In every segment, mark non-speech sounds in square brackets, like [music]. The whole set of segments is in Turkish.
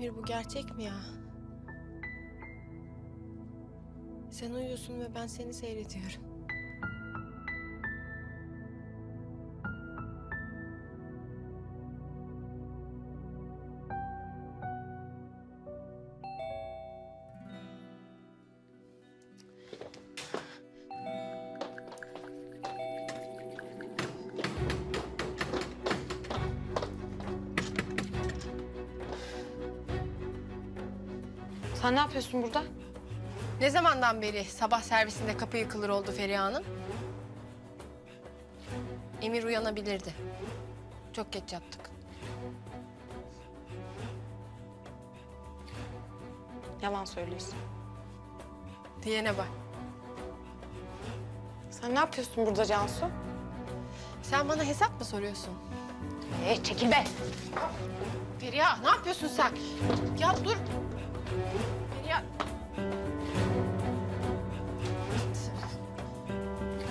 Emir bu gerçek mi ya? Sen uyuyorsun ve ben seni seyrediyorum. Yapıyorsun burada? Ne zamandan beri sabah servisinde kapı yıkılır oldu Feriha Hanım? Emir uyanabilirdi. Çok geç yaptık. Yalan söylüyorsun. Diyene bak. Sen ne yapıyorsun burada Cansu? Sen bana hesap mı soruyorsun? Ee, çekil be. Feriha ne yapıyorsun sen? Ya dur. Feriha.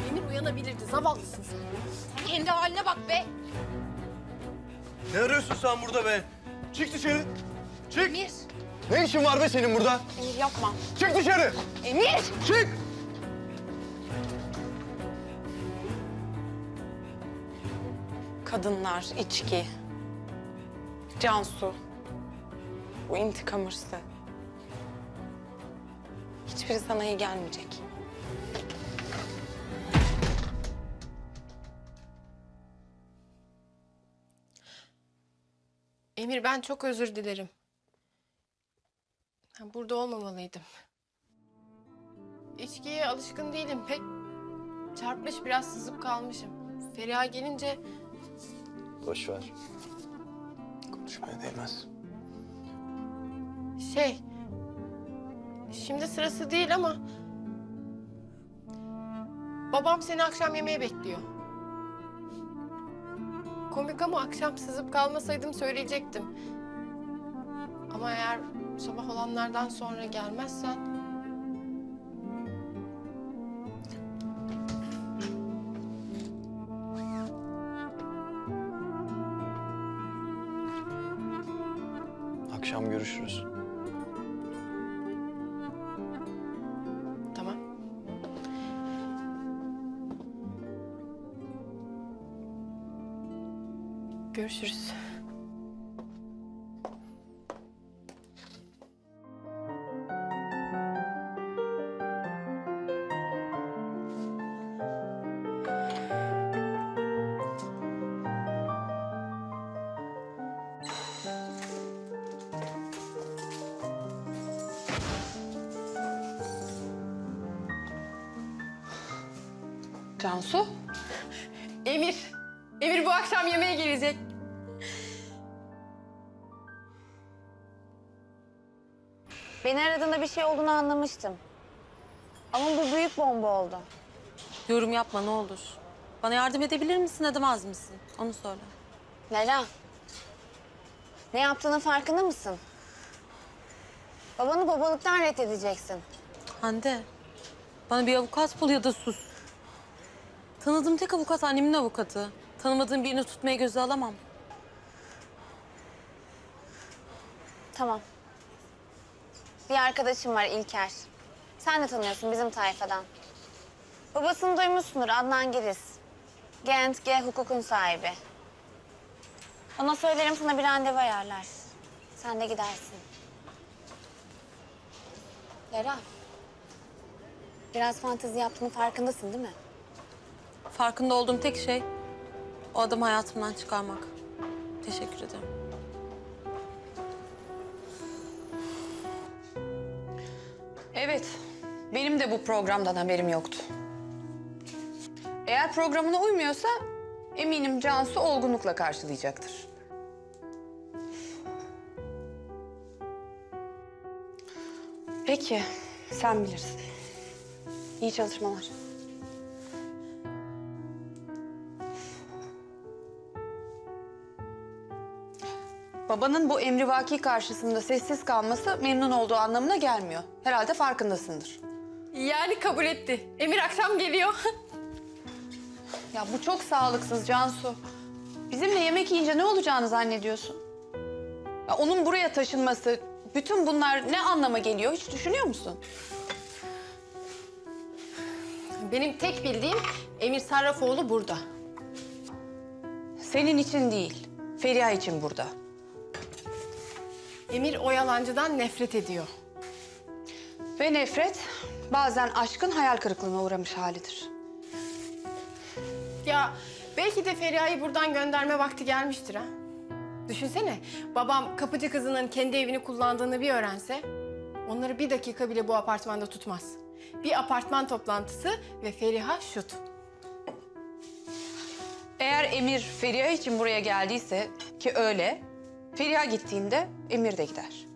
Emir uyanabilirdi. Zavallısın sen. Kendi haline bak be. Ne arıyorsun sen burada be? Çık dışarı. Çık. Emir. Ne işin var be senin burada? Emir yapma. Çık dışarı. Emir! Çık. Kadınlar, içki, Cansu, bu intikam hırsı. Hiçbiri sana iyi gelmeyecek. Emir ben çok özür dilerim. Ben burada olmamalıydım. İçkiye alışkın değilim pek. Çarpmış biraz sızıp kalmışım. Feriha gelince Boş ver. Konuşmaya değmez. şey... Şimdi sırası değil ama... Babam seni akşam yemeğe bekliyor. Komik ama akşam sızıp kalmasaydım söyleyecektim. Ama eğer sabah olanlardan sonra gelmezsen... Görüşürüz. Cansu? Emir. Emir bu akşam yemeğe gelecek. Aradığında bir şey olduğunu anlamıştım. Ama bu büyük bomba oldu. Yorum yapma ne olur. Bana yardım edebilir misin, edemez misin? Onu söyle. Leyla, ne yaptığının farkında mısın? Babanı babalıktan reddedeceksin. Hande, bana bir avukat bul ya da sus. Tanıdığım tek avukat annemin avukatı. Tanımadığım birini tutmaya göze alamam. Tamam. Bir arkadaşım var İlker. Sen de tanıyorsun bizim tayfadan. Babasını duymuşsundur Adnan Giriz. Gent G hukukun sahibi. Ona söylerim sana bir randevu ayarlar. Sen de gidersin. Lera. Biraz fantezi yaptığının farkındasın değil mi? Farkında olduğum tek şey o adamı hayatımdan çıkarmak. Teşekkür ederim. Evet, benim de bu programdan haberim yoktu. Eğer programına uymuyorsa eminim Cansu olgunlukla karşılayacaktır. Peki, sen bilirsin. İyi çalışmalar. Babanın bu emrivaki karşısında sessiz kalması memnun olduğu anlamına gelmiyor. Herhalde farkındasındır. Yani kabul etti. Emir akşam geliyor. [laughs] Ya bu çok sağlıksız Cansu. Bizimle yemek yiyince ne olacağını zannediyorsun? Ya onun buraya taşınması, bütün bunlar ne anlama geliyor hiç düşünüyor musun? Benim tek bildiğim Emir Sarrafoğlu burada. Senin için değil, Feriha için burada. Emir o yalancıdan nefret ediyor. Ve nefret bazen aşkın hayal kırıklığına uğramış halidir. Ya belki de Feriha'yı buradan gönderme vakti gelmiştir ha. Düşünsene babam kapıcı kızının kendi evini kullandığını bir öğrense... ...onları bir dakika bile bu apartmanda tutmaz. Bir apartman toplantısı ve Feriha şut. Eğer Emir Feriha için buraya geldiyse ki öyle, Feriha gittiğinde Emir de gider.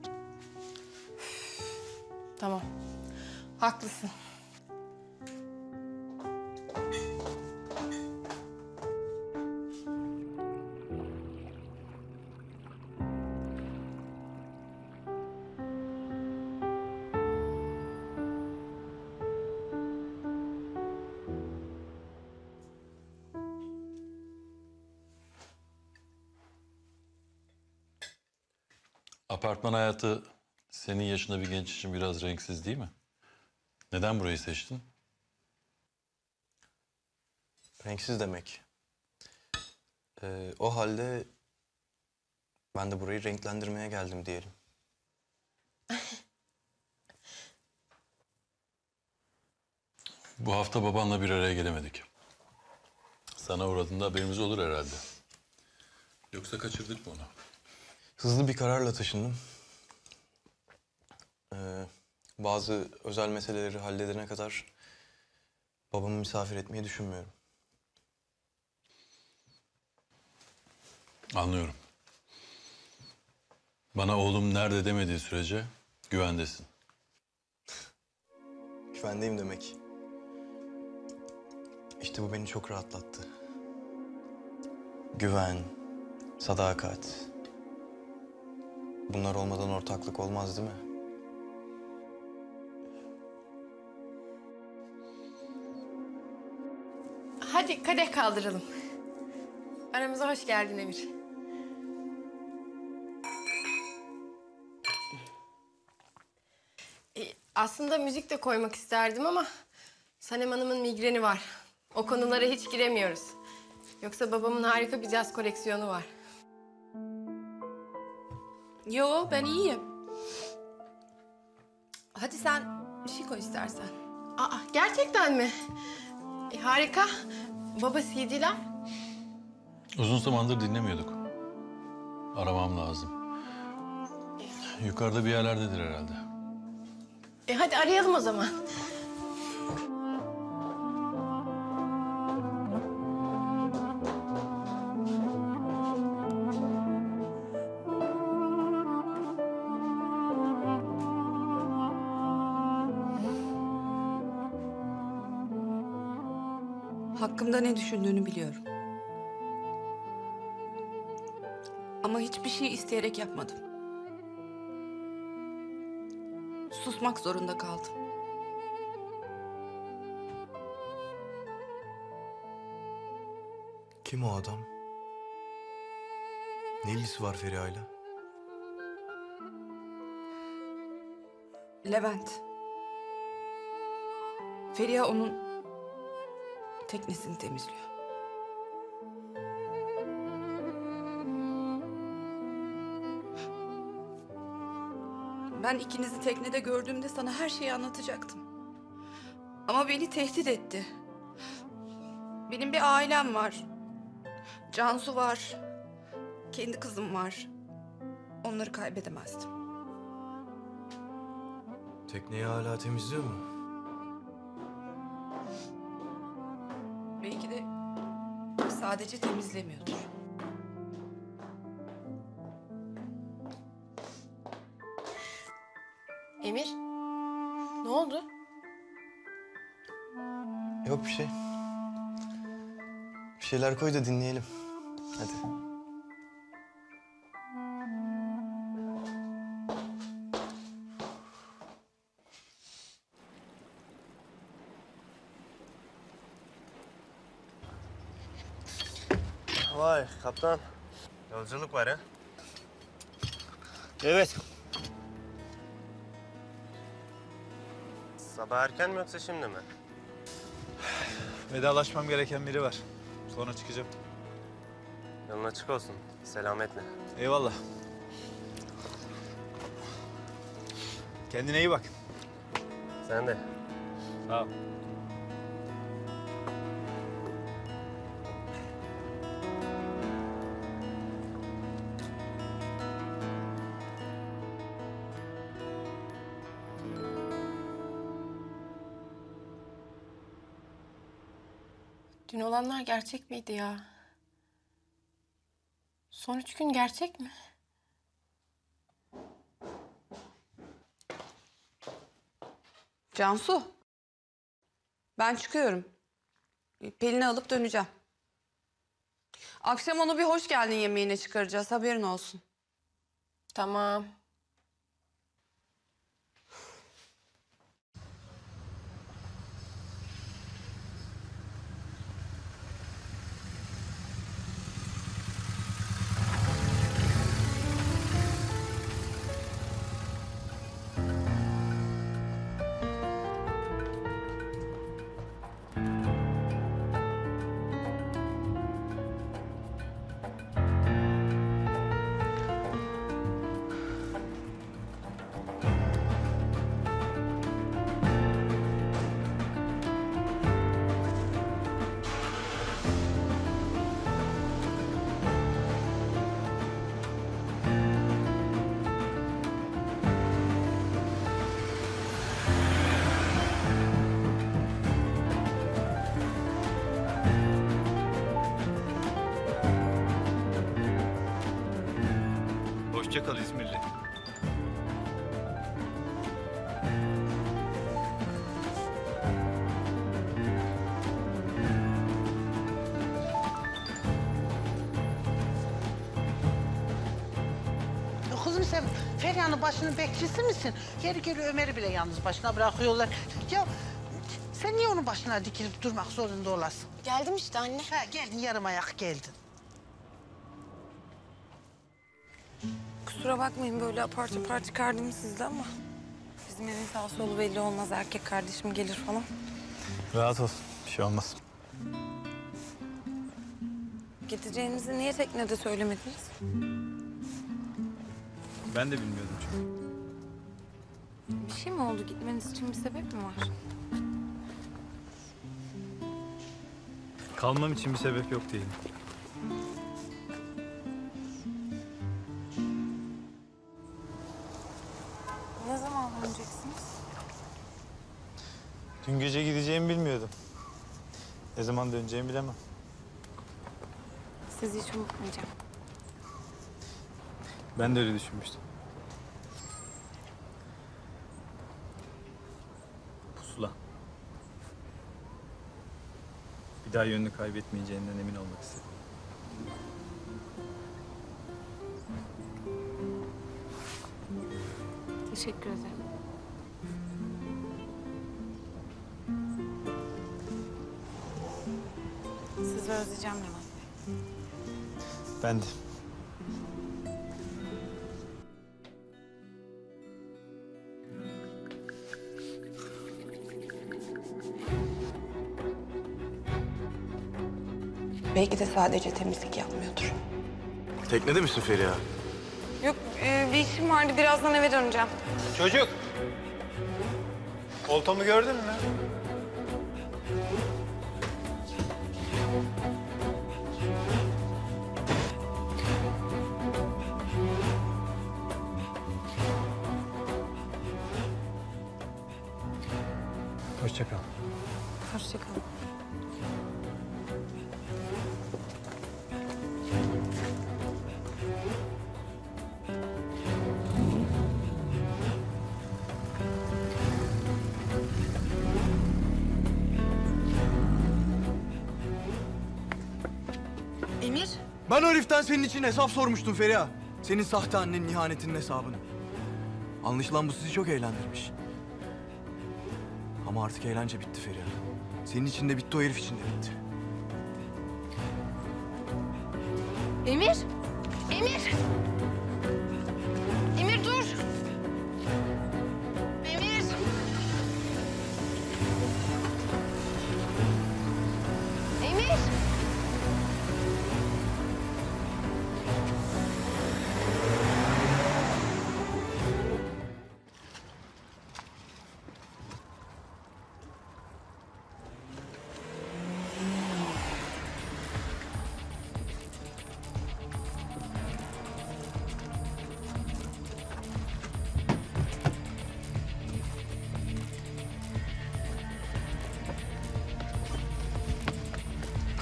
Tamam. Haklısın. Apartman hayatı senin yaşında bir genç için biraz renksiz değil mi? Neden burayı seçtin? Renksiz demek. Ee, o halde ben de burayı renklendirmeye geldim diyelim. Bu hafta babanla bir araya gelemedik. Sana uğradığında haberimiz olur herhalde. Yoksa kaçırdık mı onu? Hızlı bir kararla taşındım. Ee, bazı özel meseleleri halledene kadar babamı misafir etmeyi düşünmüyorum. Anlıyorum. Bana oğlum nerede demediği sürece güvendesin. [laughs] Güvendeyim demek. İşte bu beni çok rahatlattı. Güven, sadakat. Bunlar olmadan ortaklık olmaz değil mi? Hadi kadeh kaldıralım. Aramıza hoş geldin Emir. E, aslında müzik de koymak isterdim ama Sanem Hanım'ın migreni var. O konulara hiç giremiyoruz. Yoksa babamın harika bir caz koleksiyonu var. Yo ben iyiyim. Hadi sen bir şey koy istersen. Aa, gerçekten mi? E, harika. Baba CD'ler. Uzun zamandır dinlemiyorduk. Aramam lazım. Yukarıda bir yerlerdedir herhalde. E, hadi arayalım o zaman. Hakkımda ne düşündüğünü biliyorum. Ama hiçbir şey isteyerek yapmadım. Susmak zorunda kaldım. Kim o adam? Ne ilgisi var Feriha'yla? Levent. Feriha onun teknesini temizliyor. Ben ikinizi teknede gördüğümde sana her şeyi anlatacaktım. Ama beni tehdit etti. Benim bir ailem var. Cansu var. Kendi kızım var. Onları kaybedemezdim. Tekneyi hala temizliyor mu? Sadece temizlemiyordur. Emir, ne oldu? Yok bir şey. Bir şeyler koy da dinleyelim. Hadi. Kaptan. Yolculuk var ha. Evet. Sabah erken mi yoksa şimdi mi? Vedalaşmam gereken biri var. Sonra çıkacağım. Yolun açık olsun. Selametle. Eyvallah. Kendine iyi bak. Sen de. Sağ ol. Gerçek miydi ya? Son üç gün gerçek mi? Cansu. Ben çıkıyorum. Pelin'i alıp döneceğim. Akşam onu bir hoş geldin yemeğine çıkaracağız. Haberin olsun. Tamam. Sen Ferya'nın başının bekçisi misin? Geri geri Ömer'i bile yalnız başına bırakıyorlar. Ya sen niye onun başına dikilip durmak zorunda olasın? Geldim işte anne. Ha, geldin yarım ayak geldin. Kusura bakmayın böyle apar topar çıkardım sizde ama... Bizim evin sağ solu belli olmaz. Erkek kardeşim gelir falan. Rahat ol. Bir şey olmaz. Gideceğinizi niye teknede söylemediniz? Ben de bilmiyordum çünkü. Bir şey mi oldu? Gitmeniz için bir sebep mi var? Kalmam için bir sebep yok değil. Ne zaman döneceksiniz? Dün gece gideceğimi bilmiyordum. Ne zaman döneceğimi bilemem. Sizi hiç unutmayacağım. Ben de öyle düşünmüştüm. Pusula. Bir daha yönünü kaybetmeyeceğinden emin olmak istedim. Teşekkür ederim. Sizi özleyeceğim Levent Bey. Ben de. Sadece temizlik yapmıyordur. Teknede misin Feriha? Yok e, bir işim vardı. Birazdan eve döneceğim. Çocuk! Oltamı gördün mü? Hoşça kal. Hoşçakalın. Emir. Ben o heriften senin için hesap sormuştum Feriha. Senin sahte annenin ihanetinin hesabını. Anlaşılan bu sizi çok eğlendirmiş. Ama artık eğlence bitti Feriha. Senin için de bitti, o herif için de bitti. Emir! Emir!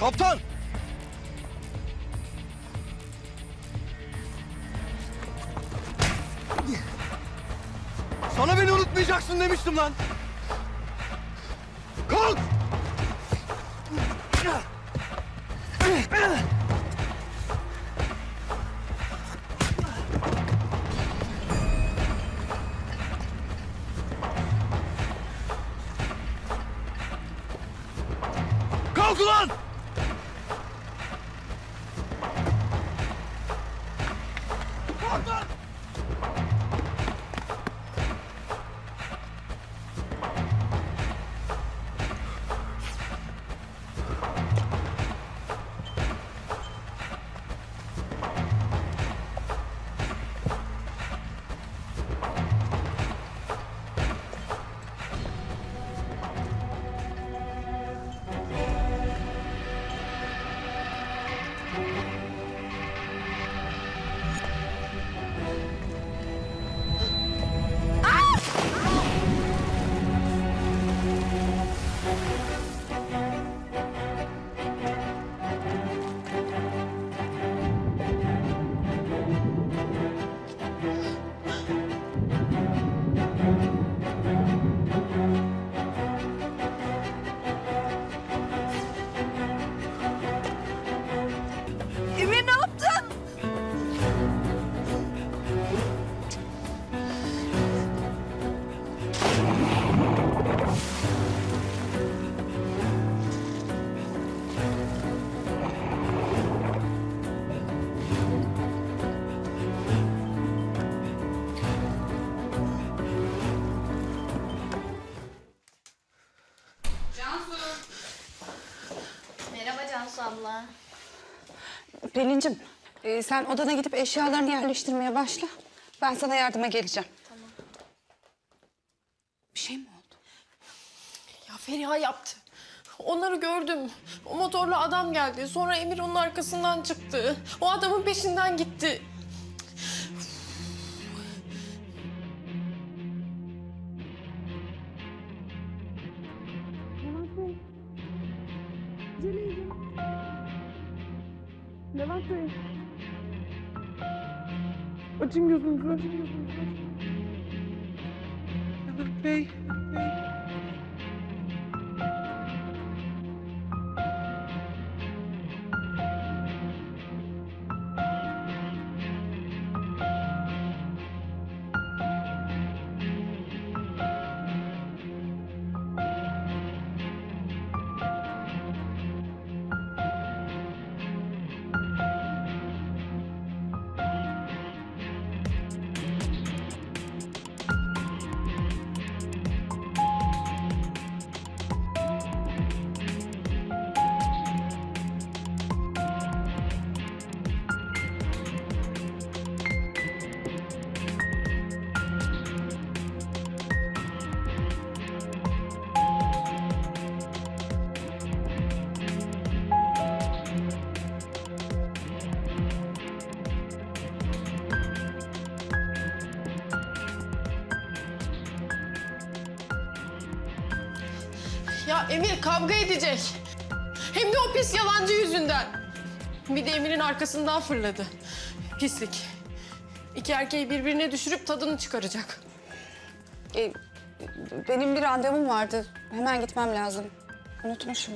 Kaptan! Sana beni unutmayacaksın demiştim lan. Kalk! Kalk ulan! Pelin'cim e, sen odana gidip eşyalarını yerleştirmeye başla. Ben sana yardıma geleceğim. Tamam. Bir şey mi oldu? Ya Feriha yaptı. Onları gördüm. O motorlu adam geldi. Sonra Emir onun arkasından çıktı. O adamın peşinden gitti. Levent Bey. Açın gözünüzü. Levent Bey. Levent Bey. Ya Emir kavga edecek. Hem de o pis yalancı yüzünden. Bir de Emir'in arkasından fırladı. Pislik. İki erkeği birbirine düşürüp tadını çıkaracak. E, benim bir randevum vardı. Hemen gitmem lazım. Unutmuşum.